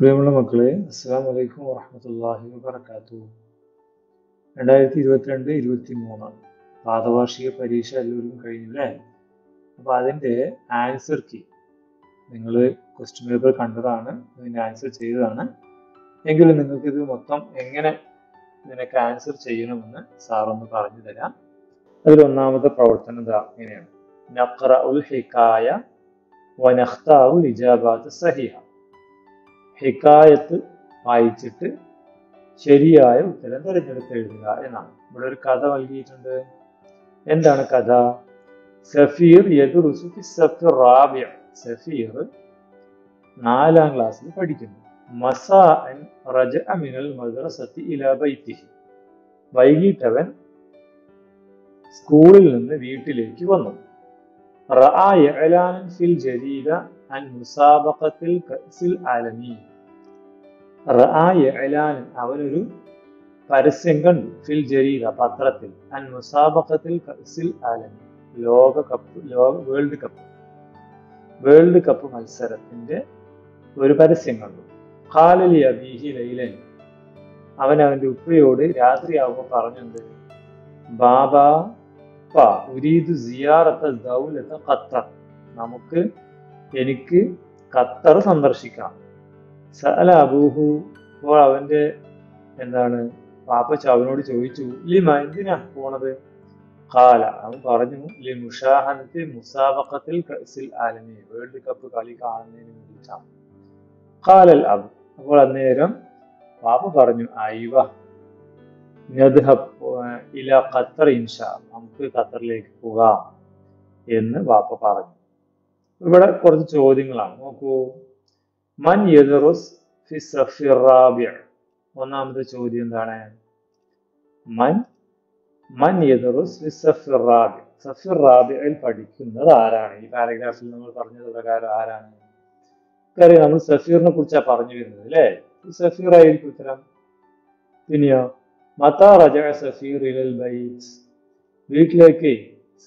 പ്രിയമുള്ള മക്കളെ അസ്സാം വലൈക്കും വറഹമത്തല്ലാഹി വബർക്കാത്തു രണ്ടായിരത്തി ഇരുപത്തിരണ്ട് ഇരുപത്തി മൂന്ന് പാദവാർഷിക പരീക്ഷ എല്ലാവരും കഴിഞ്ഞു അല്ലേ? അപ്പോൾ അതിന്റെ ആൻസർ കീ നിങ്ങൾ ക്വസ്റ്റ്യൻ പേപ്പർ കണ്ടതാണ് അതിന്റെ ആൻസർ ചെയ്തതാണ്. എങ്കിലും നിങ്ങൾക്ക് ഇത് മൊത്തം എങ്ങനെ ഇതിനൊക്കെ ആൻസർ ചെയ്യണമെന്ന് സാറൊന്ന് പറഞ്ഞു തരാം. അതിൽ ഒന്നാമത്തെ പ്രവർത്തനം ഇതാ ഇങ്ങനെയാണ്. നഖറ ഉൽ ഹിക്കായ വനഖ്താറുൽ ഇജാബാത്ത് സഹിഹ. ഹിക്കായത്ത് വായിച്ചിട്ട് ശരിയായ ഉത്തരം തിരഞ്ഞെടുത്ത് എഴുതുക എന്നാണ്. ഇവിടെ ഒരു കഥ നൽകിയിട്ടുണ്ട്. എന്താണ് കഥ? സഫീർ റാബിയ സഫീർ നാലാം ക്ലാസ്സിൽ പഠിക്കുന്നു. വൈകിട്ടവൻ സ്കൂളിൽ നിന്ന് വീട്ടിലേക്ക് വന്നു. ഫിൽ അൻ മുസാബഖത്തിൽ കഅസിൽ ആലമി റഅ ഇഅലാനൻ അവനൊരു പരസ്യം കണ്ടു ഫിൽ ജരീദ പത്രത്തിൽ. അൻ മുസാബഖത്തിൽ കഅസിൽ ആലമി. ലോക cup world cup. World cup മത്സരത്തിന്റെ ഒരു പരസ്യം കണ്ടു ഖാലലി അബീഹി ലൈലൻ. അവൻ അവന്റെ ഉപ്പയോട് രാത്രിയാവുമ്പോൾ പറഞ്ഞത് ബാബാ ഉരീദു സിയാറത്ത ദൗലത്ത ഖത്തർ നമുക്ക് എനിക്ക് ഖത്തർ സന്ദർശിക്കാം. സഅല അബൂഹു. അപ്പോൾ അവന്റെ എന്താണ്? പാപ്പ അവനോട് ചോദിച്ചു ലിമ എന്തിനാ പോണത്? കാല അവൻ പറഞ്ഞു ലി മുഷാഹനത്തിൽ മുസാബഖത്തിൽ കസിൽ ആലമി വേൾഡ് കപ്പ് കളി കാണുന്നതിന് വേണ്ടിയിട്ടാണ്. കാലൽ അബ്. അപ്പോൾ അന്നേരം പാപ്പ പറഞ്ഞു അയവ ഇല ഖത്തർ ഇൻഷാ നമുക്ക് ഖത്തറിലേക്ക് പോകാം എന്ന് പാപ്പ പറഞ്ഞു. ഇവിടെ കുറച്ച് ചോദ്യങ്ങളാണ്. നോക്കൂ. മൻ യദറുസ് റാബിയ ഒന്നാമത്തെ ചോദ്യം എന്താണ്? മൻ മൻ യദറുസ് റാബിഅ റാബിയ സഫിർ റാബിയയിൽ പഠിക്കുന്നത് ആരാണ്? ഈ പാരഗ്രാഫിൽ നമ്മൾ പറഞ്ഞത് പ്രകാരം ആരാണ്? കാര്യം നമ്മൾ സഫീറിനെ കുറിച്ചാണ് പറഞ്ഞു വരുന്നത് അല്ലേ? സഫീർ ആയിരിക്കും ഉത്തരം. പിന്നെയോ മതാ റജ സഫീർ ഇലൽ ബൈറ്റ് വീട്ടിലേക്ക്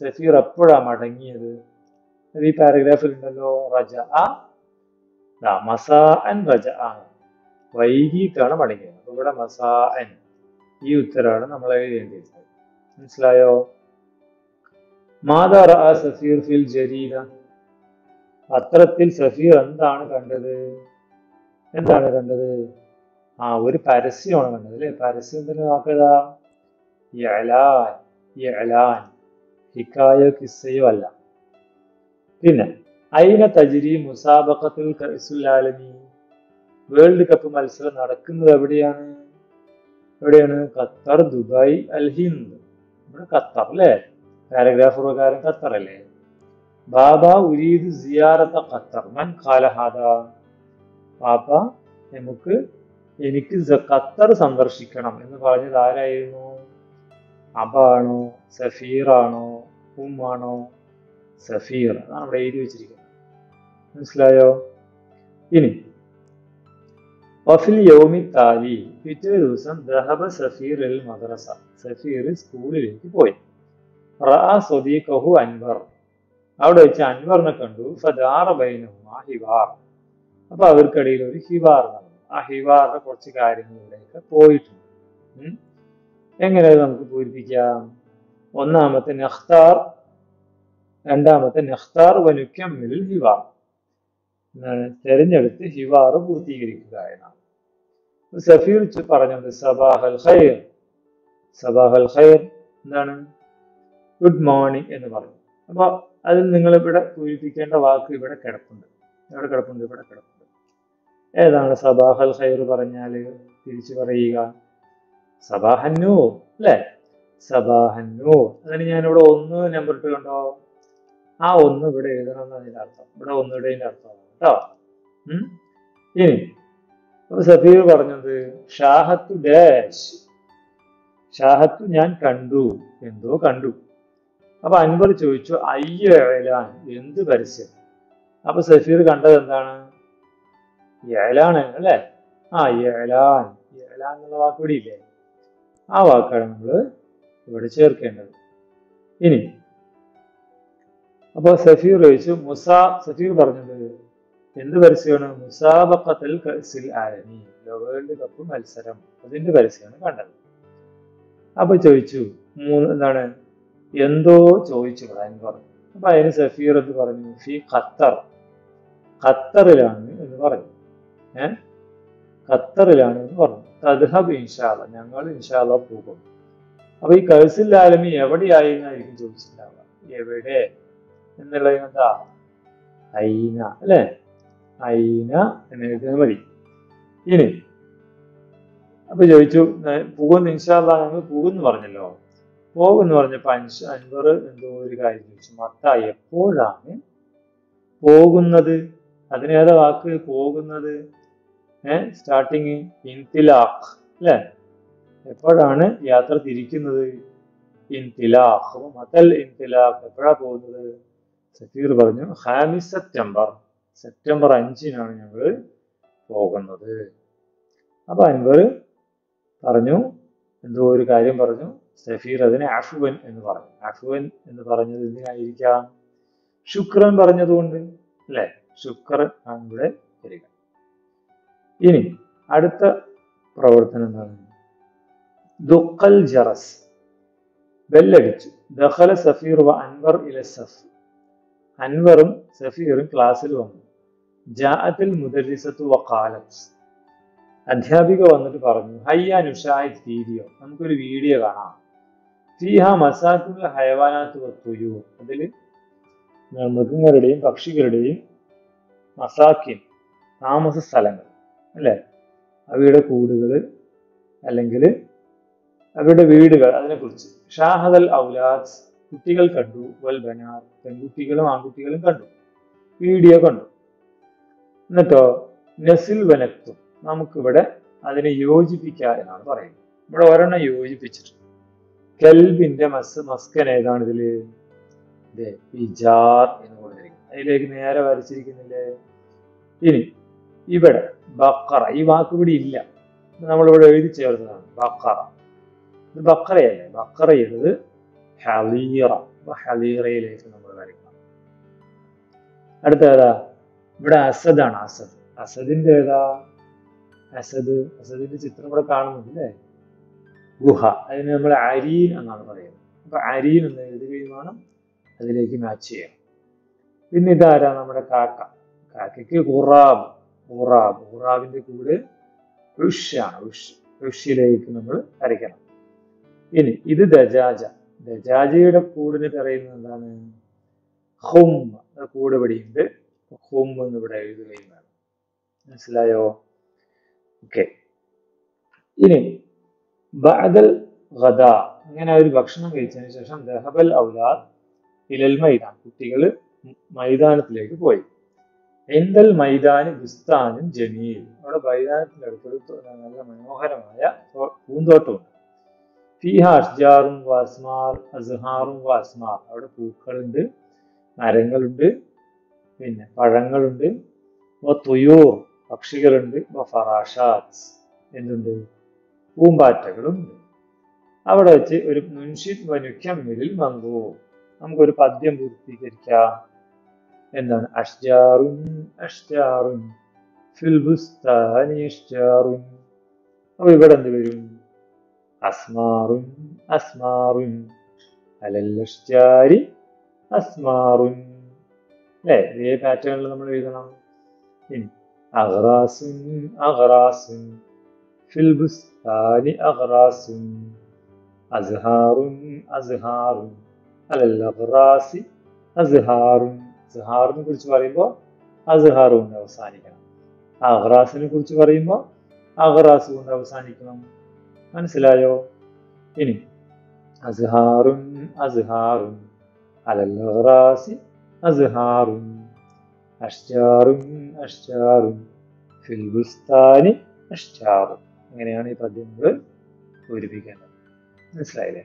സഫീർ എപ്പോഴാണ് മടങ്ങിയത്? ഈ പാരഗ്രാഫിൽ ഉണ്ടല്ലോ റജ. ആ മസാഅൻ റജ. വൈകിട്ടാണ് മടങ്ങിയത് അപ്പൊ ഇവിടെ മസ മസാഅൻ ഈ ഉത്തരമാണ് നമ്മൾ എഴുതേണ്ടത് മനസ്സിലായോ? മാതാ റഅ സഫീർ ഫിൽ ജരീദ. പത്രത്തിൽ സഫീർ എന്താണ് കണ്ടത്? എന്താണ് കണ്ടത്? ആ ഒരു പരസ്യമാണ് കണ്ടത് അല്ലേ? പരസ്യം തന്നെ നോക്കുക യലാൻ യലാൻ ഹിക്കായോ കിസ്സയോ അല്ല. പിന്നെ അയിന തജിരി മുസാബക്കത്തിൽ കൈസുല്ലാലമി വേൾഡ് കപ്പ് മത്സരം നടക്കുന്നത് എവിടെയാണ്? എവിടെയാണ്? ഖത്തർ ദുബായ് അൽഹിന്ദ്. ഇവിടെ ഖത്തർ അല്ലേ? പാരഗ്രാഫ് പ്രകാരം ഖത്തർ അല്ലേ? ബാബ ഉരീദ് സിയാറത്ത ഖത്തർ. മൻ കാലഹാദ പാപ്പ നമുക്ക് എനിക്ക് ഖത്തർ സന്ദർശിക്കണം എന്ന് പറഞ്ഞത് ആരായിരുന്നു? അബാണോ സഫീറാണോ ഉമ്മാണോ? സഫീർ അതാണ് അവിടെ എഴുതി വെച്ചിരിക്കുന്നത്. മനസ്സിലായോ? ഇനി വഫിൽ യൗമി താലി പിറ്റേ ദിവസം ദഹബ സഫീർ അൽ മദ്രസ സഫീർ സ്കൂളിലേക്ക് പോയി. റഅ സ്വദീഖഹു അൻവർ. അവിടെ വെച്ച് അൻവറിനെ കണ്ടു. ഫദാറ ബൈനഹുമാ ഹിവാർ. അപ്പൊ അവർക്കിടയിൽ ഒരു ഹിവാർ നടന്നു. ആ ഹിവാറിന്റെ കുറച്ച് കാര്യങ്ങളിലേക്ക് പോയിട്ടുണ്ട്. എങ്ങനെ നമുക്ക് പൂരിപ്പിക്കാം? ഒന്നാമത്തെ നഖ്താർ രണ്ടാമത്തെ നഖ്താർ മിൽ ഹിവാർ എന്നാണ് തെരഞ്ഞെടുത്ത് ഹിവാർ പൂർത്തീകരിക്കുക എന്നാണ്. സഫീർ പറഞ്ഞത് സബാഹൽ ഖൈർ. സബാഹൽ ഖൈർ എന്താണ്? ഗുഡ് മോർണിംഗ് എന്ന് പറഞ്ഞു. അപ്പോൾ അതിൽ നിങ്ങൾ ഇവിടെ പൂരിപ്പിക്കേണ്ട വാക്ക് ഇവിടെ കിടപ്പുണ്ട്. ഇവിടെ കിടപ്പുണ്ട്? ഇവിടെ കിടപ്പുണ്ട്. ഏതാണ് സബാഹൽ ഖൈർ പറഞ്ഞാൽ? തിരിച്ചു പറയുക. സബാഹന്നൂർ അല്ലേ? സബാഹന്നൂർ. അതിന് ഞാനിവിടെ ഒന്ന് നമ്പർ ഇട്ട് കണ്ടോ? ആ ഒന്ന് ഇവിടെ എഴുതണം എന്നാണ് അതിന്റെ അർത്ഥം. ഇവിടെ ഒന്നിടേന്റെ അർത്ഥം കേട്ടോ. ഇനി സഫീർ പറഞ്ഞത് ഷാഹത്തു ഡാഷ്. ഷാഹത്തു ഞാൻ കണ്ടു. എന്തോ കണ്ടു. അപ്പൊ അൻവർ ചോദിച്ചു അയ്യലാൻ എന്ത് പരസ്യം? അപ്പൊ സഫീർ കണ്ടത് എന്താണ്? ഏലാണ് അല്ലേ? ആ ഏലാൻ ഏലാൻ എന്നുള്ള വാക്ക് ഇല്ലേ? ആ വാക്കാണ് നമ്മൾ ഇവിടെ ചേർക്കേണ്ടത്. ഇനി അപ്പോൾ സഫീർ ചോദിച്ചു മുസ സഫീർ പറഞ്ഞത് എന്ത് പരസ്യമാണ്? മുസാബക്കത്തൽ കസിൽ ആലമി. വേൾഡ് കപ്പ് മത്സരം. അതിന്റെ പരസ്യമാണ് കണ്ടത്. അപ്പൊ ചോദിച്ചു മൂന്ന് എന്താണ്? എന്തോ ചോദിച്ചു പറയാൻ പറഞ്ഞു. അപ്പൊ അതിന് സഫീർ എന്ന് പറഞ്ഞു? ഫി ഖത്തർ. ഖത്തറിലാണ് എന്ന് പറഞ്ഞു. ഏ? ഖത്തറിലാണ് എന്ന് പറഞ്ഞു. തദ്ഹബ് ഇൻഷാല്ല ഞങ്ങൾ ഇൻഷാല്ല പോകും. അപ്പൊ ഈ കഴ്സിൽ ആലമി എവിടെയായിരുന്നായിരിക്കും ചോദിച്ചിട്ടുണ്ടാവുക? എവിടെ? എന്നുള്ളത് എന്താ ഐന അല്ലെ? ഐന എന്ന് എഴുതിയാൽ മതി. ഇനി അപ്പൊ ചോദിച്ചു പോകുന്ന ഇൻഷാല്ല ഞങ്ങൾ പോകുന്നു പറഞ്ഞല്ലോ. പോകുന്നു പറഞ്ഞപ്പോ അൻഷ അൻവർ എന്തോ ഒരു കാര്യം ചോദിച്ചു. മത്ത എപ്പോഴാണ് പോകുന്നത്? അതിനേതാ വാക്ക്? പോകുന്നത്. ഏഹ് സ്റ്റാർട്ടിങ് ഇൻതിലാഖ് അല്ലേ? എപ്പോഴാണ് യാത്ര തിരിക്കുന്നത്? ഇൻതിലാഖ്. മത്തൽ ഇൻതിലാഖ് എപ്പോഴാ പോകുന്നത്? സഫീർ പറഞ്ഞു ഹാമി സെപ്റ്റംബർ. സെപ്റ്റംബർ അഞ്ചിനാണ് ഞങ്ങൾ പോകുന്നത്. അപ്പൊ അൻവർ പറഞ്ഞു എന്തോ ഒരു കാര്യം പറഞ്ഞു. സഫീർ അതിനെ അഫുവൻ എന്ന് പറഞ്ഞു. അഫുവൻ എന്ന് പറഞ്ഞത് എന്തിനായിരിക്കാം? ശുക്രൻ പറഞ്ഞതുകൊണ്ട് അല്ലെ? ശുക്രൻ ആണ് ഇവിടെ വരിക. ഇനി അടുത്ത പ്രവർത്തനം എന്താണ്? ദുക്കൽ ജറസ്. ബെല്ലടിച്ചു. ദഹല സഫീർ വ അൻവർ ഇല സഫ്. അൻവറും സഫീറും ക്ലാസ്സിൽ വന്നു. ജാഅത്തിൽ മുദരിസത്തു വ ഖാലത്ത് അധ്യാപിക വന്നിട്ട് പറഞ്ഞു ഹയ്യ നുഷാഹിദ് വീഡിയോ നമുക്കൊരു വീഡിയോ കാണാം. ഫീഹ മസാക്കുൽ ഹയവാനാത്ത് വത്തുയു അതിൽ മൃഗങ്ങളുടെയും പക്ഷികളുടെയും മസാക്കിൻ താമസ സ്ഥലങ്ങൾ അല്ലേ? അവയുടെ കൂടുകൾ അല്ലെങ്കിൽ അവരുടെ വീടുകൾ അതിനെക്കുറിച്ച്. ഷാഹദൽ ഔലാദ് കുട്ടികൾ കണ്ടു വൽബനാർ പെൺകുട്ടികളും ആൺകുട്ടികളും കണ്ടു വീഡിയോ കണ്ടു. എന്നിട്ടോ നസിൽ വനത്തും നമുക്കിവിടെ അതിനെ യോജിപ്പിക്കുക എന്നാണ് പറയുന്നത്. ഇവിടെ ഒരെണ്ണം യോജിപ്പിച്ചിട്ടുണ്ട്. കെൽബിന്റെ മസ് മസ്കൻ ഏതാണ് ഇതിൽ? ഇതേ ഇജാർ എന്ന് പറഞ്ഞിരിക്കുന്നത് അതിലേക്ക് നേരെ വരച്ചിരിക്കുന്നില്ലേ? ഇനി ഇവിടെ ബക്കറ. ഈ വാക്ക് ഇവിടെ ഇല്ല. നമ്മളിവിടെ എഴുതി ചേർത്തതാണ്. ബക്കറ. ഇത് ബക്കറയല്ലേ? ബക്കറയുള്ളത് ഹലീറ. ഹലീറയിലേക്ക് നമ്മൾ വരയ്ക്കണം. അടുത്ത ഏതാ? ഇവിടെ അസദാണ് അസദ്. അസദിന്റെ ഏതാ? അസദ്. അസദിന്റെ ചിത്രം ഇവിടെ കാണുന്നുണ്ട് ഗുഹ. അതിന് നമ്മൾ അരീൻ എന്നാണ് പറയുന്നത്. അപ്പൊ അരീൻ എന്ന് എഴുതുകയും വേണം. അതിലേക്ക് മാച്ച് ചെയ്യണം. പിന്നെ ഇതാരാ? നമ്മുടെ കാക്ക. കാക്കയ്ക്ക് ഹുറാബ് ഹുറാബ് ഹുറാബിന്റെ കൂടെ ഋഷ്യാണ് ഋഷ്. ഋഷിയിലേക്ക് നമ്മൾ വരയ്ക്കണം. ഇനി ഇത് ദജാജ. ദജാജയുടെ കൂടിന് പറയുന്നത് എന്താണ്? ഹും കൂട് ഇവിടെയുണ്ട് ഹും എന്ന് ഇവിടെ എഴുതുകയുമാണ് മനസ്സിലായോ? ഓക്കെ. ഇനി ബഅദൽ ഗദ. അങ്ങനെ ഒരു ഭക്ഷണം കഴിച്ചതിന് ശേഷം ദഹബൽ ഔലാദ് ഇലൽ മൈതാൻ. കുട്ടികൾ മൈതാനത്തിലേക്ക് പോയി. എന്തൽ മൈതാന് ബിസ്താനും ജമീൽ. അവിടെ മൈതാനത്തിന്റെ അടുത്തൊരു നല്ല മനോഹരമായ പൂന്തോട്ടമുണ്ട്. ഫീഹ വാസ്മാർ അസ്ഹാറും വാസ്മാർ. അവിടെ പൂക്കളുണ്ട് മരങ്ങളുണ്ട് പിന്നെ പഴങ്ങളുണ്ട്. തുയൂർ പക്ഷികളുണ്ട്. ഫറാഷാത്ത് എന്തുണ്ട്? പൂമ്പാറ്റകളുണ്ട് അവിടെ വെച്ച് ഒരു മുൻഷിദ് വനുക്കമ്മിലിൽ മങ്കു നമുക്കൊരു പദ്യം പൂർത്തീകരിക്കാം. എന്താണ്? അഷ്ജാറുൻ അഷ്ജാറുൻ ഫിൽ ബുസ്താനി അഷ്ജാറുൻ അപ്പൊ ഇവിടെ എന്ത് വരും? അസ്മാറുൻ അസ്മാറുൻ. അലൽ അഷ്ജാരി അസ്മാറുൻ. അല്ലേ? ഇതേ പാറ്റേണിൽ നമ്മൾ എഴുതണം. ഇനി അഹ്റാസുൻ അഹ്റാസുൻ ഫിൽ ബുസ്താനി അഹ്റാസുൻ അസ്ഹാറുൻ അസ്ഹാറുൻ. അലൽ അഹ്റാസി അസ്ഹാറുൻ. അസ്ഹാറിനെ കുറിച്ച് പറയുമ്പോൾ അസ്ഹാർ കൊണ്ട് അവസാനിക്കണം. അഹ്റാസിനെ കുറിച്ച് പറയുമ്പോൾ അഹ്റാസ് കൊണ്ട് അവസാനിക്കണം. മനസ്സിലായോ? ഇനി അസ്ഹാറുൻ അസ്ഹാറുൻ അലൽ അഹ്റാസി അസ്ഹാറുൻ അഷ്ജാറുൻ അഷ്ജാറുൻ ഫിൽ ബുസ്താനി അഷ്ജാറുൻ. അങ്ങനെയാണ് ഈ പദ്യങ്ങൾ പൂരിപ്പിക്കേണ്ടത്. മനസ്സിലായില്ലേ?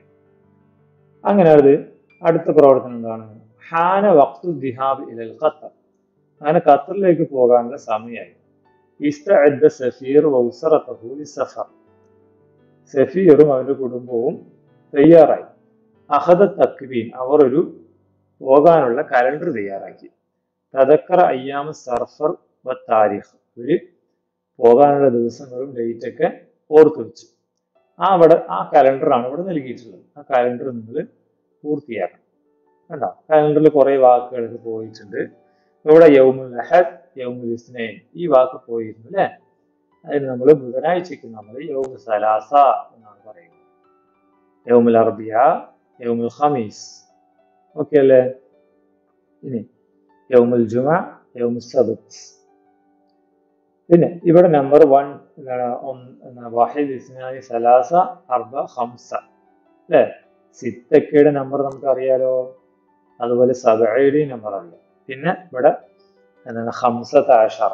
അങ്ങനെ അത് അടുത്ത പ്രവർത്തനം എന്താണ് ഹാന വക്തു ദിഹാബ് ഇലൽ ഖത്തർ. അങ്ങനെ ഖത്തറിലേക്ക് പോകാനുള്ള സമയമായി. ഇസ്തഅദ്ദ സഫീർ വൗസറത്തഹു ലിസഫർ. സഫീറും അവന്റെ കുടുംബവും തയ്യാറായി. അഹദ തക്വീൻ അവർ ഒരു പോകാനുള്ള കലണ്ടർ തയ്യാറാക്കി. തദക്കറ അയ്യാമ സർഫർ താരിഖ് ഒരു പോകാനുള്ള ദിവസങ്ങളും ഡേറ്റ് ഒക്കെ ഓർത്തു വെച്ചു. ആ അവിടെ ആ കലണ്ടറാണ് ഇവിടെ നൽകിയിട്ടുള്ളത്. ആ കലണ്ടർ നിങ്ങൾ പൂർത്തിയാക്കണം. കണ്ടോ? കലണ്ടറിൽ കുറെ വാക്കുകളൊക്കെ പോയിട്ടുണ്ട്. ഇവിടെ യൗമുൽ അഹദ് യൗമുൽ ഇസ്നൈൻ ഈ വാക്ക് പോയിരുന്നു അല്ലേ? അതിന് നമ്മൾ ബുധനാഴ്ചയ്ക്ക് നമ്മൾ യൗമു സലാസ എന്നാണ് പറയുന്നത് യൗമുൽ അറബിയ യൗമുൽ ഖമീസ് ഓക്കെ അല്ലേ ഇനി യൗമുൽ ജുമ യൗമുൽ സബത്ത് പിന്നെ ഇവിടെ നമ്പർ വൺ എന്താണ് ഒന്ന് വാഹിദ് ഇസ്നാനി സലാസ അർബ ഹംസ അല്ലേ സിത്തക്കയുടെ നമ്പർ നമുക്ക് അറിയാലോ അതുപോലെ സബയുടെയും നമ്പർ അറിയാം. പിന്നെ ഇവിടെ എന്താണ് ഹംസത്ത് ആഷറ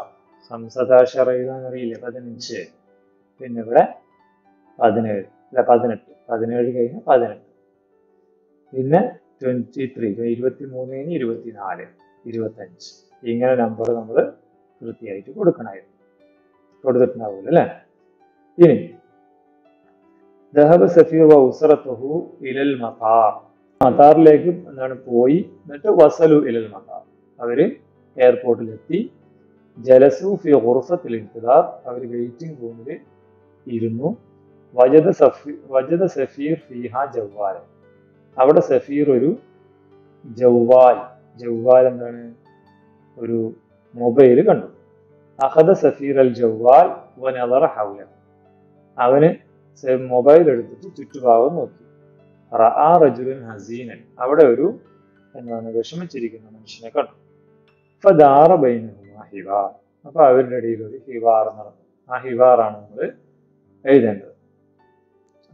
അറിയില്ല എഴുതാൻ അറിയില്ലേ പതിനഞ്ച്. പിന്നെ ഇവിടെ പതിനേഴ്. അല്ല പതിനെട്ട്. പതിനേഴ് കഴിഞ്ഞ് പതിനെട്ട്. പിന്നെ ട്വന്റി ത്രീ ഇരുപത്തി മൂന്ന് കഴിഞ്ഞ് ഇരുപത്തി ഇരുപത്തിനാല്. ഇരുപത്തഞ്ച്. ഇങ്ങനെ നമ്പർ നമ്മൾ കൃത്യമായിട്ട് കൊടുക്കണമായിരുന്നു. കൊടുത്തിട്ടുണ്ടാവില്ല അല്ലേ? ഇനി ദഹബ് സഫീർ ഇലൽ മതാർ മതാറിലേക്ക് എന്താണ് പോയി? എന്നിട്ട് വസലു ഇലൽ മതാർ അവർ എയർപോർട്ടിലെത്തി ജലസു ഉറുഫത്തിൽ ഇൻതിദാർ അവർ വെയിറ്റിംഗ് റൂമിൽ ഇരുന്നു. വജദ സഫീർ വജദ സഫീർ ഫിഹ ജവ്വാൽ. അവിടെ സഫീർ ഒരു ജവ്വാൽ. ജവ്വാൽ എന്താണ്? ഒരു മൊബൈൽ കണ്ടു. അഹദ സഫീർ അൽ ജവ്വാൽ വനദറ ഹൗല അവന് മൊബൈൽ എടുത്തിട്ട് ചുറ്റുഭാഗം നോക്കി. റആ റജുലൻ ഹസീനൻ. അവിടെ ഒരു എന്താണ്? വിഷമിച്ചിരിക്കുന്ന മനുഷ്യനെ കണ്ടു. ഫദാറ ബൈനഹുമാ ഹിവാർ അപ്പൊ അവരുടെ ഇടയിൽ ഒരു ഹിവാർ നടന്നു ആ ഹിവാറാണ് നമ്മൾ എഴുതേണ്ടത്.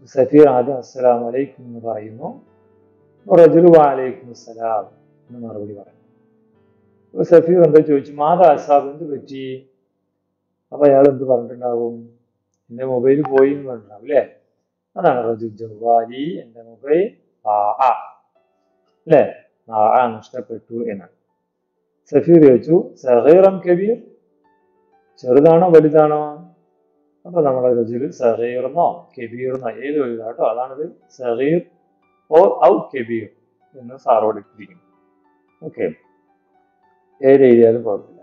സഫീർ ആദ്യം അസ്സലാം വലൈക്കും എന്ന് പറയുന്നു. റജുലു വാലൈക്കും അസ്സലാം എന്ന് മറുപടി പറയുന്നു. അപ്പൊ സഫീർ എന്താ ചോദിച്ചു? മാതാ അസാബ് എന്ത് പറ്റി? അപ്പൊ അയാൾ എന്ത് പറഞ്ഞിട്ടുണ്ടാവും? എന്റെ മൊബൈൽ പോയി എന്ന് പറഞ്ഞിട്ടുണ്ടാവും അല്ലേ? അതാണ് റജു ജവാലി എന്റെ മൊബൈൽ. ആ അല്ലേ? നഷ്ടപ്പെട്ടു എന്നാണ്. സഫീർ ചോദിച്ചു സഹീറം കബീർ? ചെറുതാണോ വലുതാണോ? അപ്പൊ നമ്മുടെ ചോദിച്ചത് സഹീർന്നോ കബീർന്നോ? ഏത് വലുതാട്ടോ അതാണിത്. സഹീർ ഓർ ഔ കബീർ എന്ന് സാറോട് ഇട്ടിരിക്കുന്നു. ഓക്കെ. ഏത് എഴുതിയാലും കുഴപ്പമില്ല.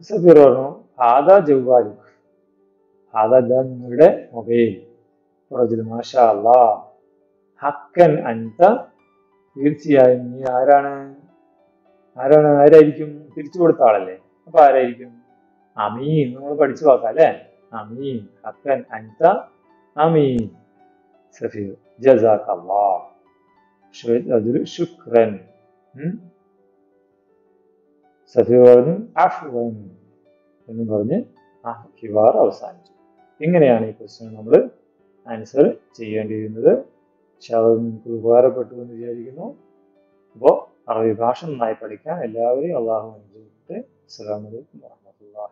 സഫീർ പറഞ്ഞു ആദാ ജവാലു ആദാ നിങ്ങളുടെ മൊബൈൽ. റജുൽ മാഷാ അല്ലാ ഹക്കൻ അൻത. തീർച്ചയായും നീ ആരാണ്? ആരാണ് ആരായിരിക്കും? തിരിച്ചു കൊടുത്ത ആളല്ലേ? അപ്പൊ ആരായിരിക്കും? അമീൻ. നമ്മൾ പഠിച്ചു വാക്കാം അല്ലേ? അമീൻ. ഹക്കൻ അൻത അമീൻ. സഫീർ. ജസാഖ് അതൊരു ശുക്രൻ. സഫീർ പറഞ്ഞു എന്ന് പറഞ്ഞ് ആ അവസാനിച്ചു. ഇങ്ങനെയാണ് ഈ ക്വസ്റ്റ്യൻ നമ്മൾ ആൻസർ ചെയ്യേണ്ടിയിരുന്നത്. പക്ഷെ അത് നിങ്ങൾക്ക് ഉപകാരപ്പെട്ടു എന്ന് വിചാരിക്കുന്നു. അപ്പോൾ അറബി ഭാഷ നന്നായി പഠിക്കാൻ എല്ലാവരെയും അള്ളാഹു അനുഗ്രഹിക്കട്ടെ. അസ്സാം വലൈക്കും വാഹമത്തല്ലാ